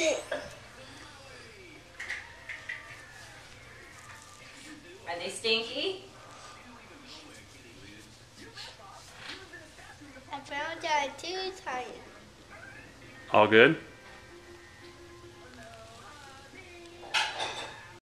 Are they stinky? I found out two times. All good?